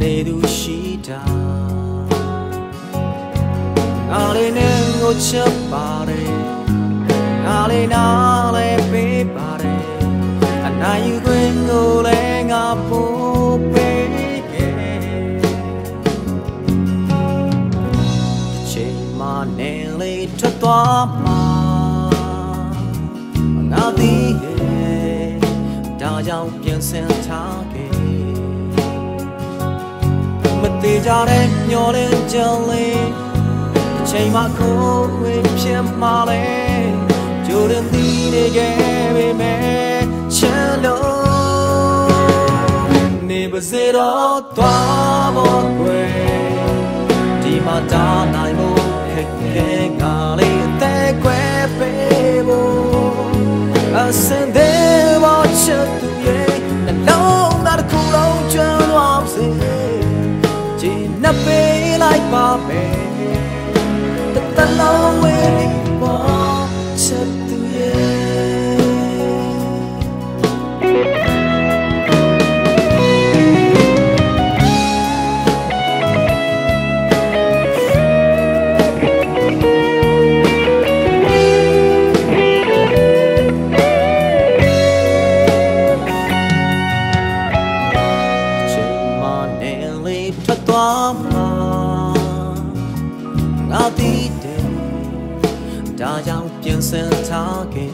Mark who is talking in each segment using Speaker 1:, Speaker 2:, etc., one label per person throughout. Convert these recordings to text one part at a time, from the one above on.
Speaker 1: နေသူရှိတာငါလေးနဲ့ငိုချက်ပါတယ်ငါလေးနားလည်းပေးပါတယ်အနာယူခွင့်ကိုလည်းငါပို့ပေးခဲ့တစ်ချိန်မှနေလေးထွက်သွားမှာငါသိရဲ့ဒါကြောင့်ပြန်ဆင်ထားခဲ့ ကြတဲ့မျောတဲ့ကြလေးအချိန်မှခိုးဝေးဖြစ်မှလဲကြိုရင်သီးနေခဲ့ပေမဲ့ချမ်းလို့နေပါစေတော့သွားဖို့ကွယ်ဒီမှာတာနိုင်ဖို့ခက်ခဲကလေးအသက်ကွယ်ပေးဖို့အစင်တဲ့ နှစ်ပေးလိုက်ပါမယ်တလုံးဝေးပြီးပေါ်ချက် ငါတည်တယ်ဒါကြောင့်ပြင်ဆင်ထားခဲ့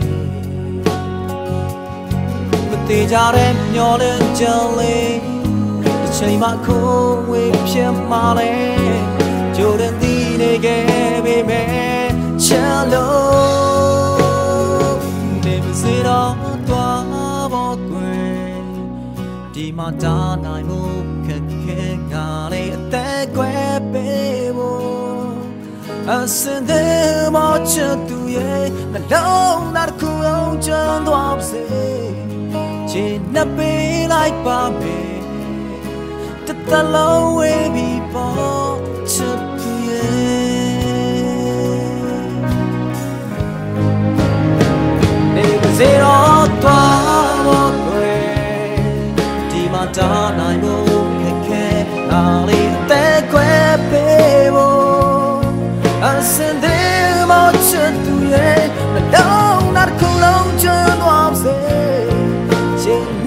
Speaker 1: မသေးကြတဲ့မျောတဲ့ကြလေးတစ်ချိန်မှခိုးဝေးဖြစ်မှလဲကြိုတဲ့ဒီနေခဲ့ပေမဲ့ချမ်းလို့နေမစေတော့သွားဖို့ကွယ်ဒီမှာတာနိုင်မှုခက်ခဲကလေးအသက်ကွယ်ပေးဖို့ အစင်တဲ့မချတူရဲ့နှလုံးသားတစ်ခုအောင်ချမ်းသွားစေချင်နှပေးလိုက်ပါမယ်တတလုံးဝေးပြီးပေါ်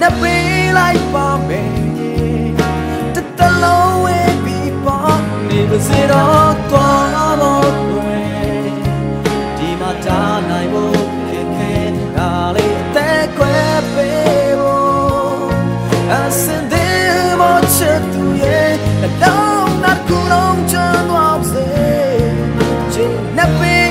Speaker 1: နဲ့ပေးလိုက်ပါမယ်တတလုံးဝေးပြီးပါနေပါစေတော့သွားတော့တွေ့ဒီမှာတားနိုင်ဖို့ခင်ခင်ဒါလေးအသက်ခွဲပေးဖို့အစင်သေးဖို့ချစ်သူရဲ့တော့ not cool on John Wobsey. Jane Nappy.